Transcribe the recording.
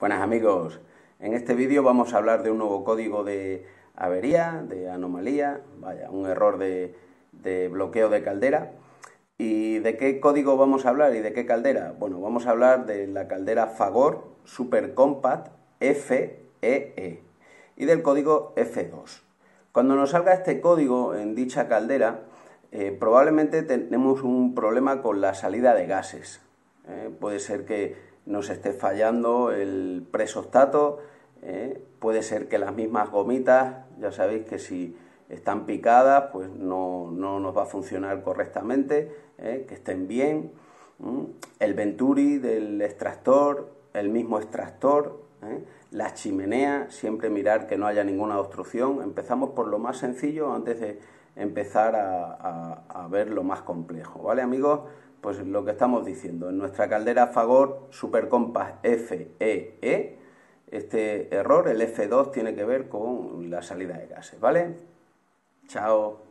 Buenas amigos, en este vídeo vamos a hablar de un nuevo código de avería, de anomalía, vaya, un error de, bloqueo de caldera. ¿Y de qué código vamos a hablar y de qué caldera? Bueno, vamos a hablar de la caldera Fagor Super Compact FEE e y del código F2. Cuando nos salga este código en dicha caldera, eh, probablemente tenemos un problema con la salida de gases. Eh, puede ser que nos esté fallando el presostato, ¿eh? puede ser que las mismas gomitas, ya sabéis que si están picadas, pues no, nos va a funcionar correctamente, ¿eh? que estén bien. El venturi del extractor, el mismo extractor, ¿eh? la chimenea, siempre mirar que no haya ninguna obstrucción. Empezamos por lo más sencillo antes de empezar a, a ver lo más complejo, ¿vale amigos? Pues lo que estamos diciendo, en nuestra caldera Fagor Super Compact FEE, e, este error, el F2, tiene que ver con la salida de gases, ¿vale? Chao.